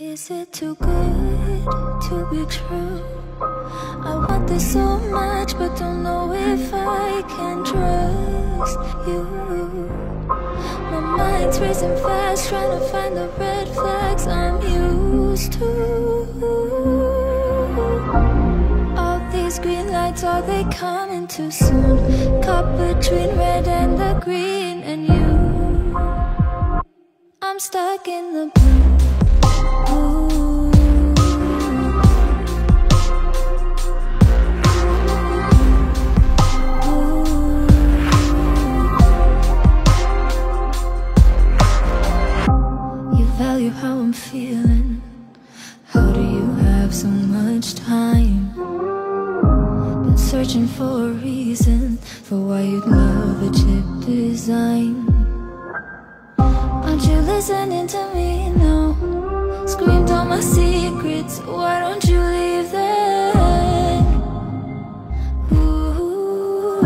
Is it too good to be true? I want this so much, but don't know if I can trust you. My mind's racing fast, trying to find the red flags I'm used to. All these green lights, are they coming too soon? Caught between red and the green, and you. I'm stuck in the blue. Value how I'm feeling How do you have so much time? Been searching for a reason For why you'd love a chip design Aren't you listening to me now? Screamed all my secrets Why don't you leave then? Ooh.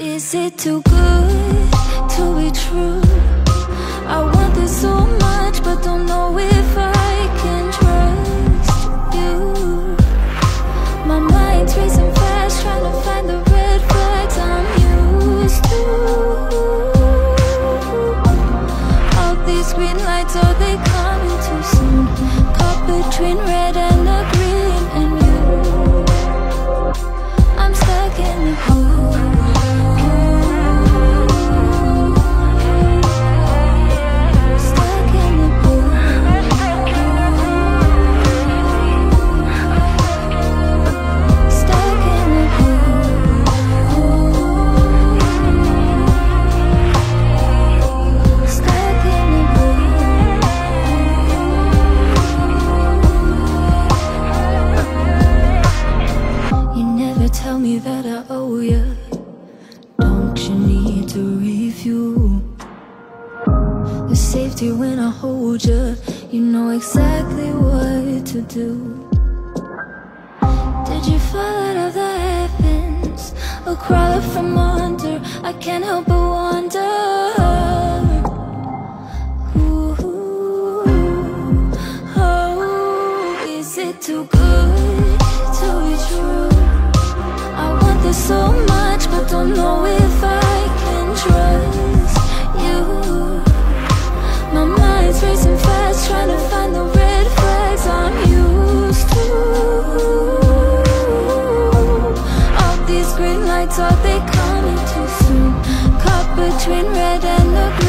Is it too good to be true? I want this so safety when I hold you, you know exactly what to do. Did you fall out of the heavens or crawl up from under? I can't help but wonder. Oh, is it too good to be true? I want this so much, but don't know if All these green lights, are too soon? Caught between red and the